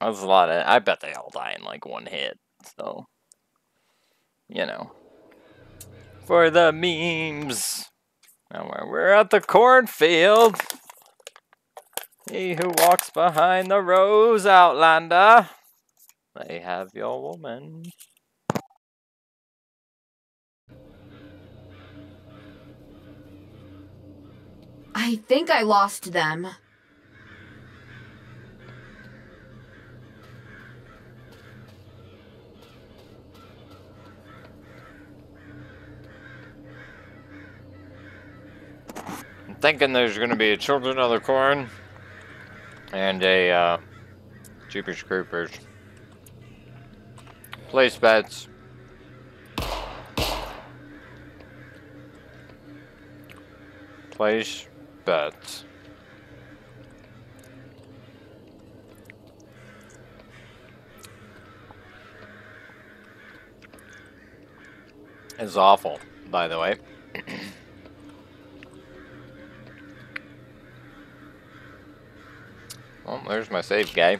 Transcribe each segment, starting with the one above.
That's a lot of. I bet they all die in like one hit. So, you know, for the memes. Now we're at the cornfield. He who walks behind the rows, Outlander. They have your woman. I think I lost them. Thinking there's going to be a Children of the Corn and a uh, Jeepers Creepers. Place bets. Place bets. It's awful, by the way. there's my save guy.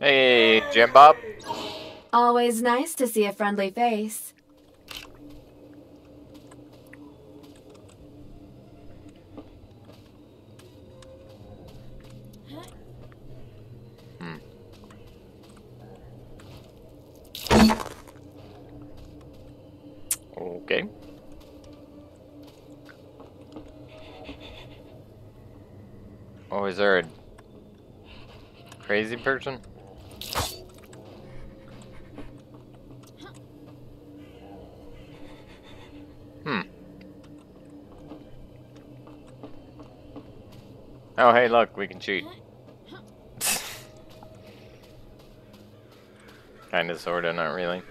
Hey, Jim Bob. Always nice to see a friendly face. Okay. Oh, is there a crazy person? Hmm. Oh, hey, look, we can cheat. Kinda, sorta, not really.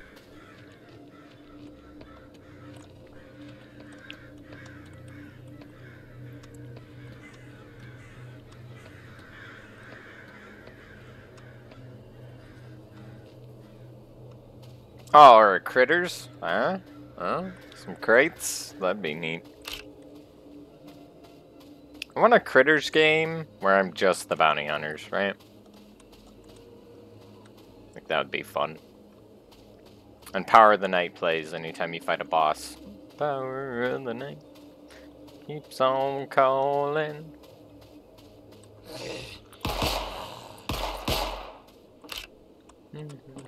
Critters? Huh? Huh? Some crates? That'd be neat. I want a critters game where I'm just the bounty hunters, right? Think that would be fun. And Power of the Night plays anytime you fight a boss. Power of the Night keeps on calling. Mm-hmm.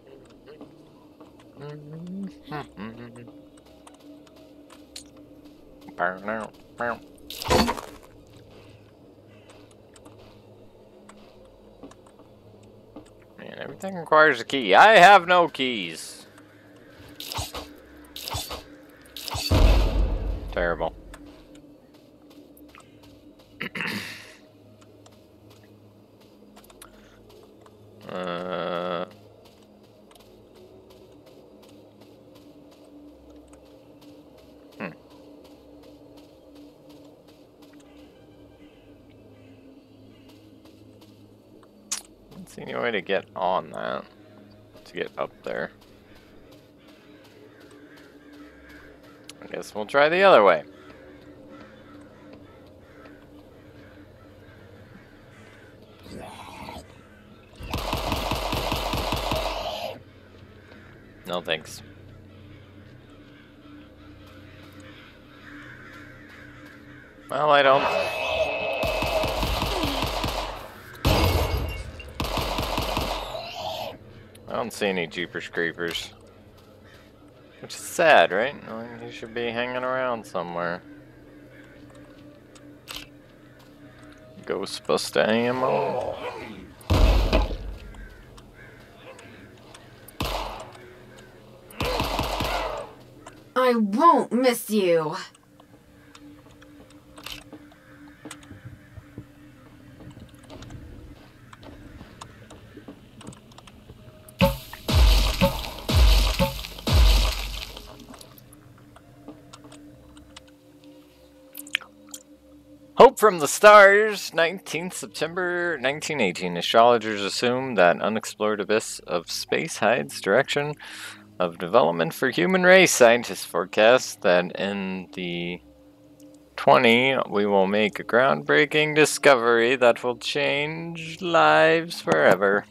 Mm-hmm. Man, everything requires a key. I have no keys. Terrible. uh... Hmm. See any way to get on that. To get up there. I guess we'll try the other way. No thanks. Well, I don't. Don't see any Jeepers Creepers. Which is sad, right? He should be hanging around somewhere. Ghostbuster ammo. I won't miss you. From the Stars, 19th September 1918. Astrologers assume that unexplored abyss of space hides direction of development for human race. Scientists forecast that in the 20, we will make a groundbreaking discovery that will change lives forever.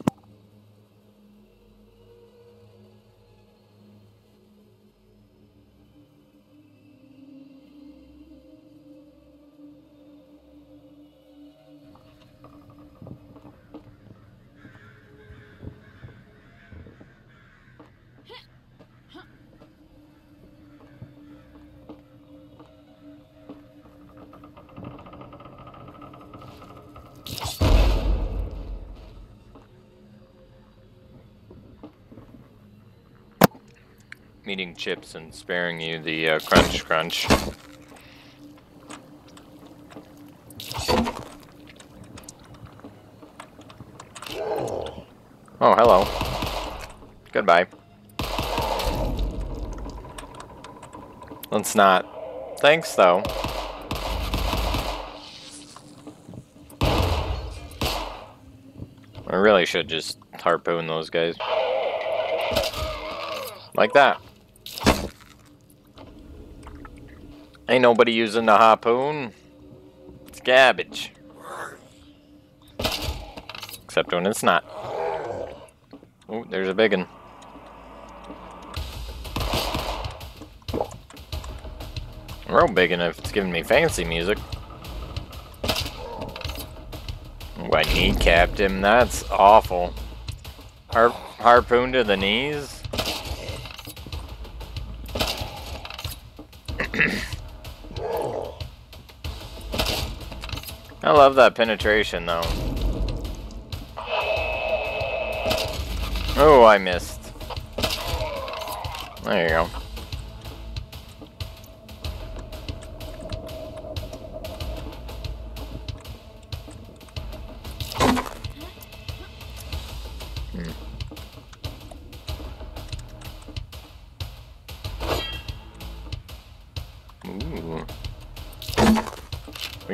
Eating chips and sparing you the uh, crunch crunch. Oh, hello. Goodbye. Let's not. Thanks, though. I really should just harpoon those guys. Like that. Ain't nobody using the harpoon. It's garbage. Except when it's not. Oh, there's a big one. Real big enough it's giving me fancy music. Oh, I kneecapped him. That's awful. Har harpoon to the knees? I love that penetration though. Oh, I missed. There you go.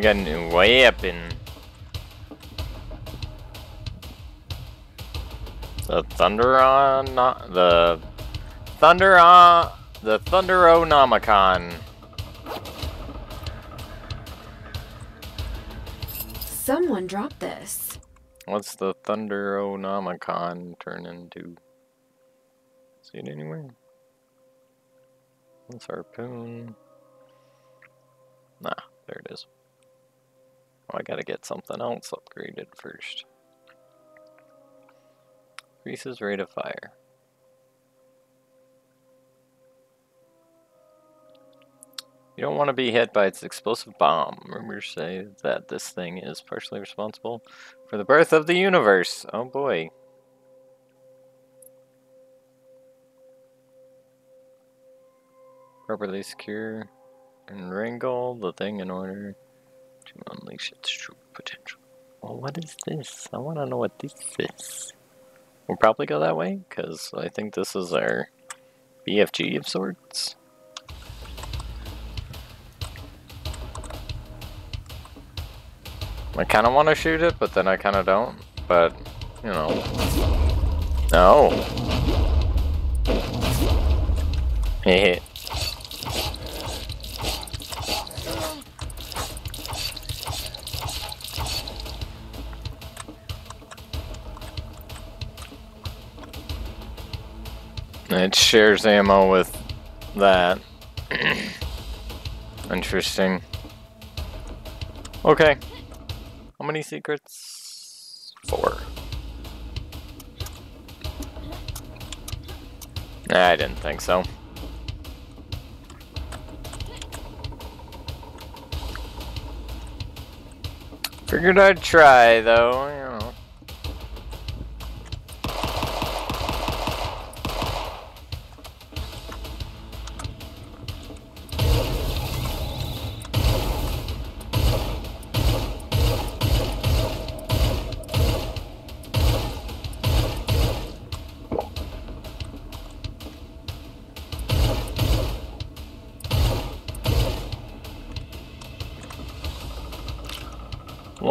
Got a new weapon. The Thunder on the Thunder on the Thunderonomicon. Someone dropped this. What's the Thunderonomicon turn into? See it anywhere? That's harpoon. Nah, there it is. Oh, I gotta get something else upgraded first. Increases rate of fire. You don't want to be hit by its explosive bomb. Rumors say that this thing is partially responsible for the birth of the universe. Oh boy. Properly secure and wrangle the thing in order to unleash its true potential. Well, what is this? I want to know what this is. We'll probably go that way, because I think this is our BFG of sorts. I kind of want to shoot it, but then I kind of don't. But, you know. No. Heh It shares ammo with that. Interesting. Okay. How many secrets? Four. Nah, I didn't think so. Figured I'd try, though.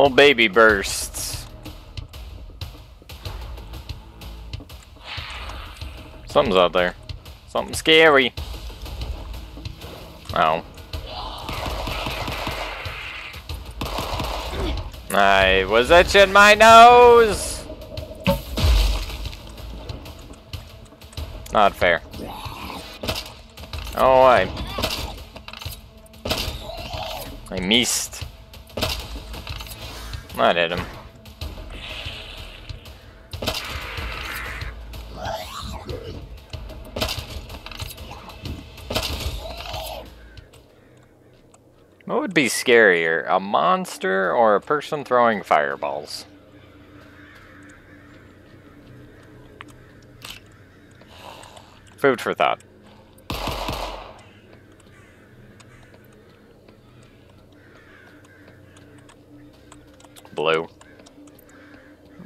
Little baby bursts. Something's out there. Something scary. Oh. I was itching my nose! Not fair. Oh, I... I missed. That hit him. What would be scarier, a monster or a person throwing fireballs? Food for thought. Blue.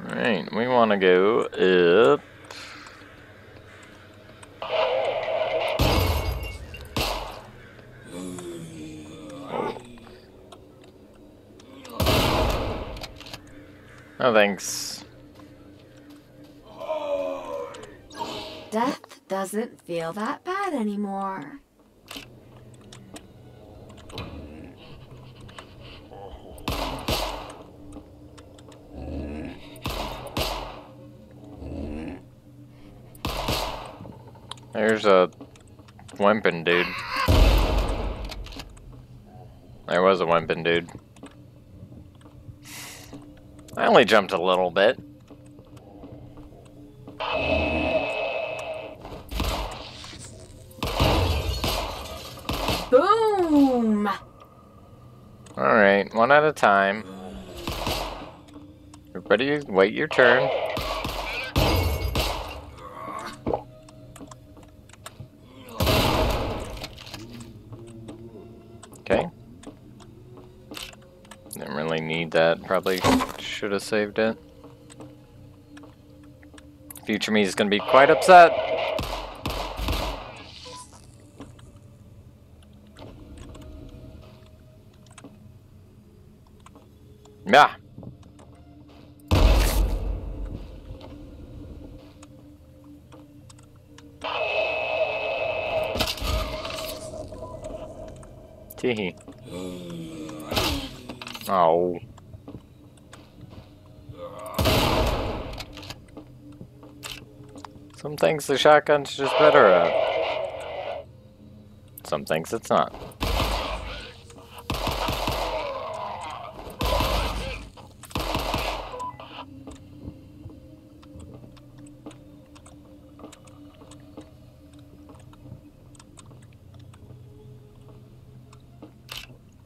Alright, we want to go up. Oh, thanks. Death doesn't feel that bad anymore. There's a Wimpin dude. There was a Wimpin dude. I only jumped a little bit. Boom! Alright, one at a time. Everybody wait your turn. Okay. Didn't really need that. Probably should have saved it. Future me is going to be quite upset. Yeah. Teehee. Uh, oh. Some things the shotgun's just better at. Some things it's not.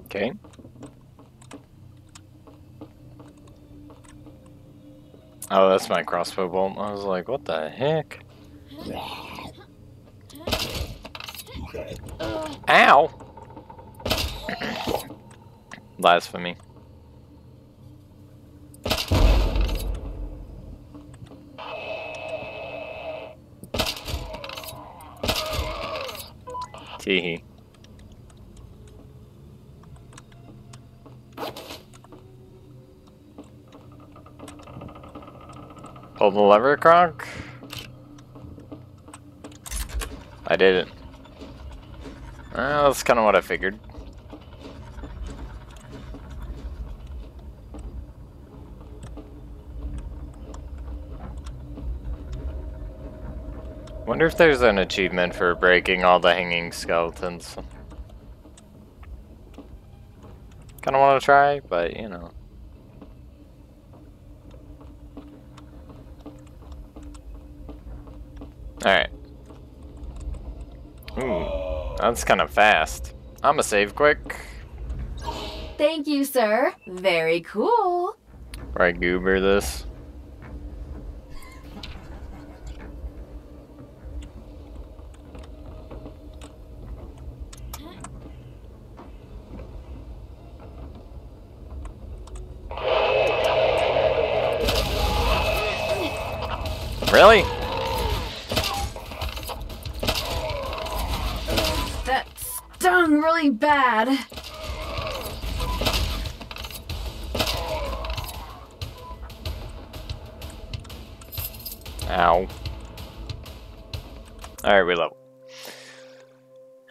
Okay. Oh, that's my crossbow bolt. I was like, what the heck? Ow! Blasphemy. Teehee. Pull the lever, Kronk? I did it. Well, that's kind of what I figured. Wonder if there's an achievement for breaking all the hanging skeletons. Kind of want to try, but you know. Alright. That's kind of fast. I'ma save quick. Thank you, sir. Very cool. Right, goober this. Really? That stung really bad. Ow. Alright, we level.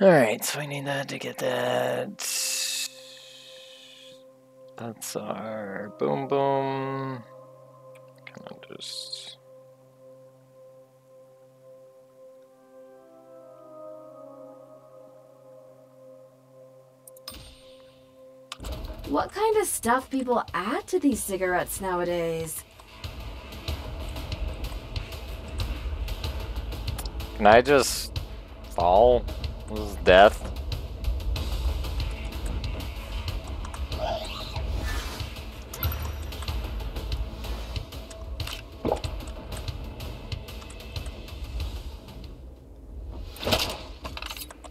Alright, so we need that to get that. That's our boom boom. Kind of just. What kind of stuff people add to these cigarettes nowadays? Can I just fall? This is death.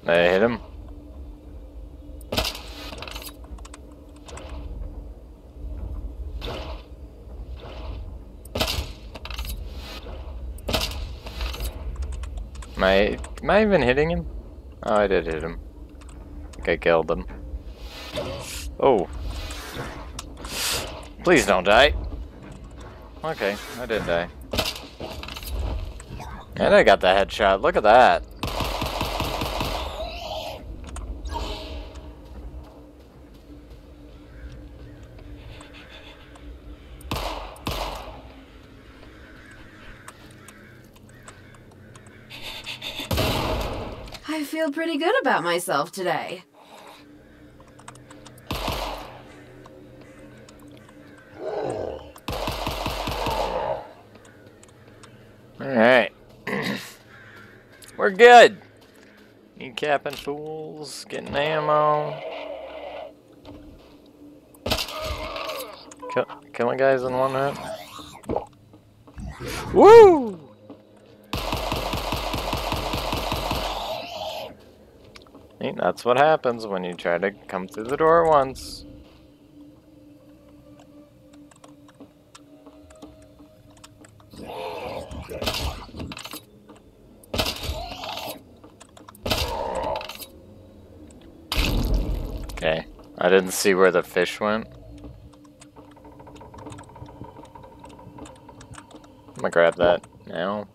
I hit him. Am I, am I even hitting him? Oh, I did hit him. I think I killed him. Oh. Please don't die. Okay, I did die. And I got the headshot. Look at that. I feel pretty good about myself today. Alright. We're good. Kneecapping fools, getting ammo. Kill, killing guys in one hit. Woo! See, that's what happens when you try to come through the door once. Okay, I didn't see where the fish went. I'm gonna grab that now.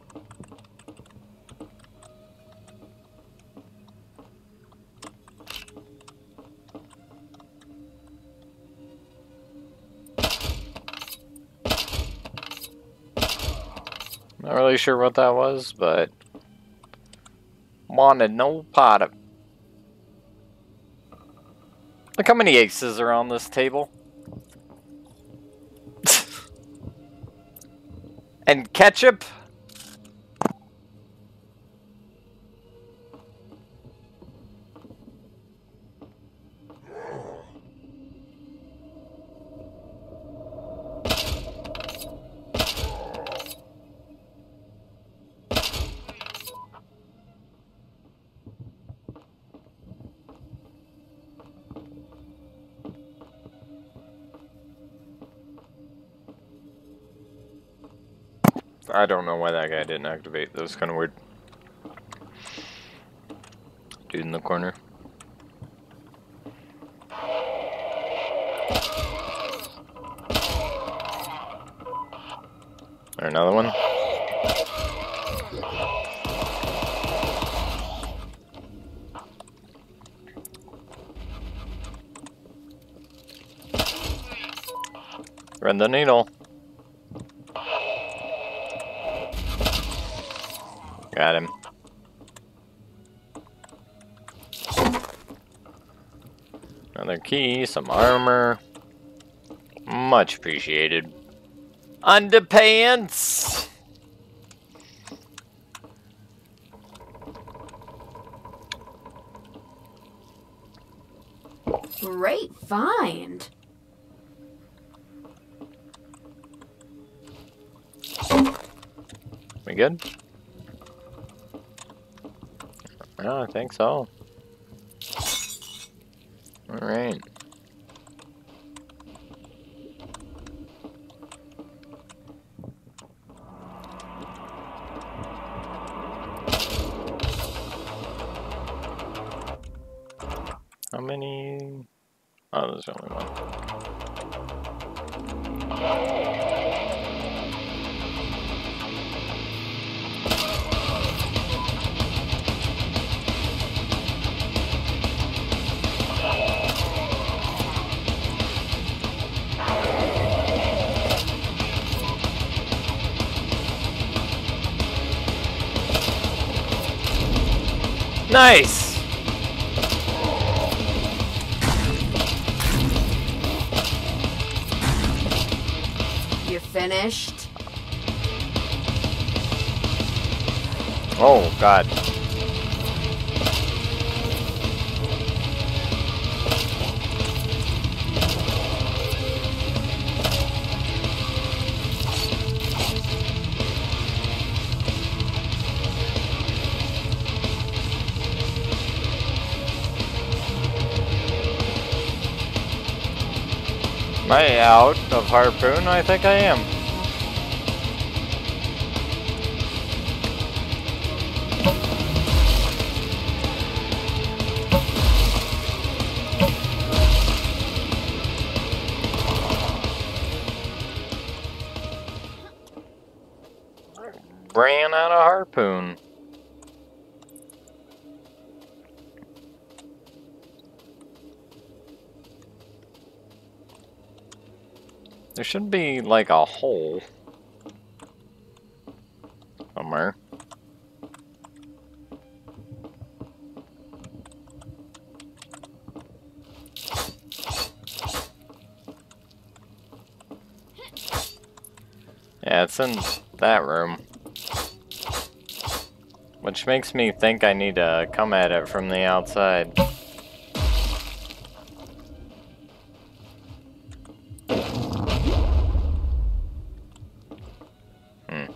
Really sure what that was, but wanted no part of. Look how many aces are on this table. and ketchup. I don't know why that guy didn't activate. That was kind of weird. Dude in the corner. There another one? Run the needle. Got him. Another key, some armor. Much appreciated. Underpants! Great find. We good? Yeah, I think so. Alright. Nice! You finished? Oh, God. Am I out of harpoon? I think I am. Ran out of harpoon. There should be like a hole somewhere. Yeah, it's in that room. Which makes me think I need to come at it from the outside. Hmm.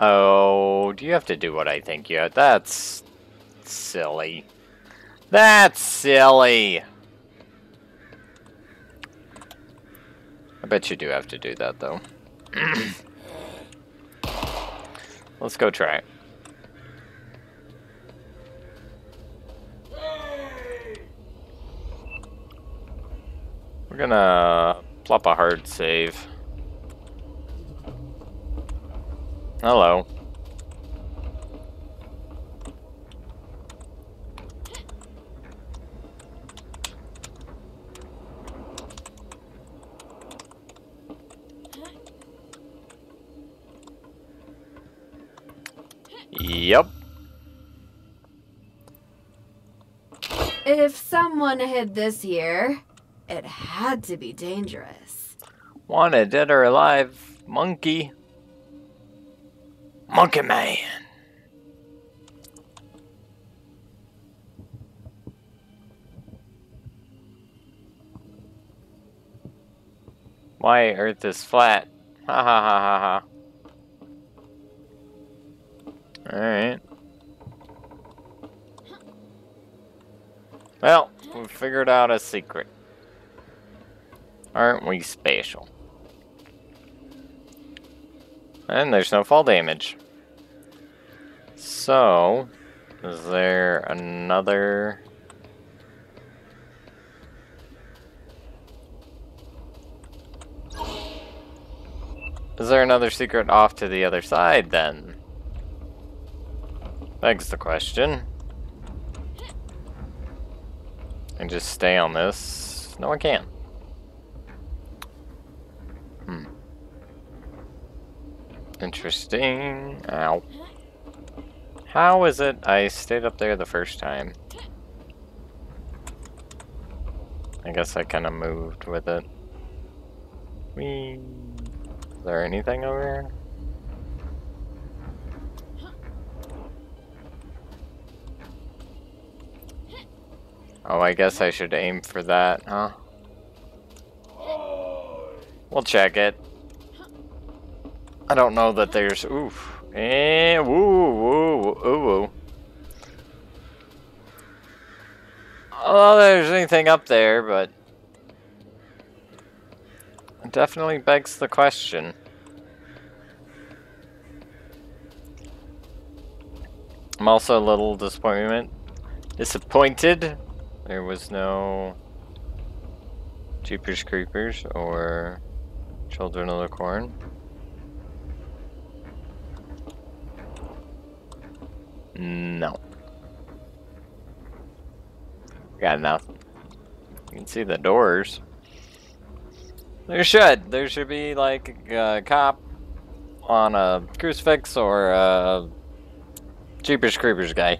Oh, do you have to do what I think you have? That's silly. That's silly. I bet you do have to do that, though. Let's go try it. We're gonna plop a hard save. Hello. Yep. If someone hid this here, it had to be dangerous. Wanted dead or alive monkey. Monkey man. Why Earth is flat? Ha ha ha ha ha. Alright. Well, we figured out a secret. Aren't we special? And there's no fall damage. So, is there another... Is there another secret off to the other side, then? Begs the question. And just stay on this? No, I can't. Hmm. Interesting. Ow. How is it I stayed up there the first time? I guess I kind of moved with it. Whee. Is there anything over here? Oh, I guess I should aim for that, huh? We'll check it. I don't know that there's oof. Eh, woo, woo, woo, woo. Oh, there's anything up there, but it definitely begs the question. I'm also a little disappointment disappointed. There was no Jeepers Creepers or Children of the Corn. No. Got nothing. You can see the doors. There should. There should be like a cop on a crucifix or a Jeepers Creepers guy.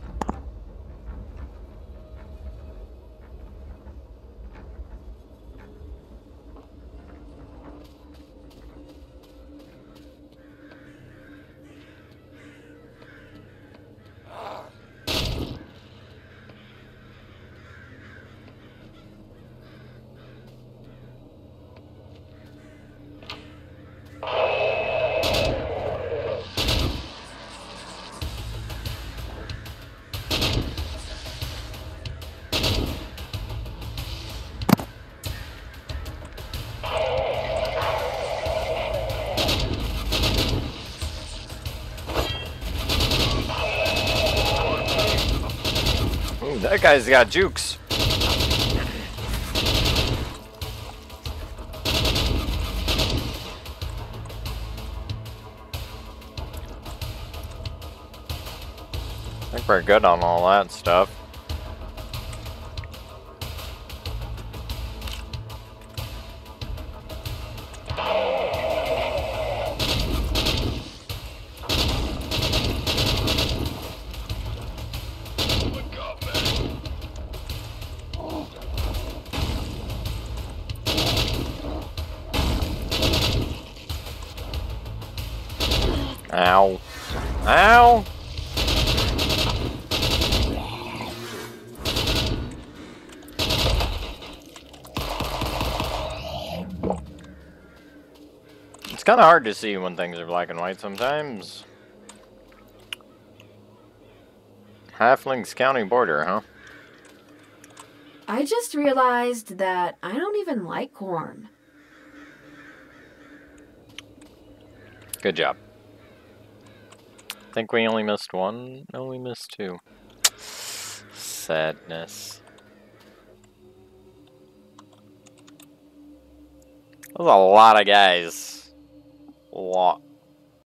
That guy's got jukes. I think we're good on all that stuff. Ow. Ow! It's kind of hard to see when things are black and white sometimes. Halflings County border, huh? I just realized that I don't even like corn. Good job. Think we only missed one? No, we missed two. Sadness. That was a lot of guys. A lot.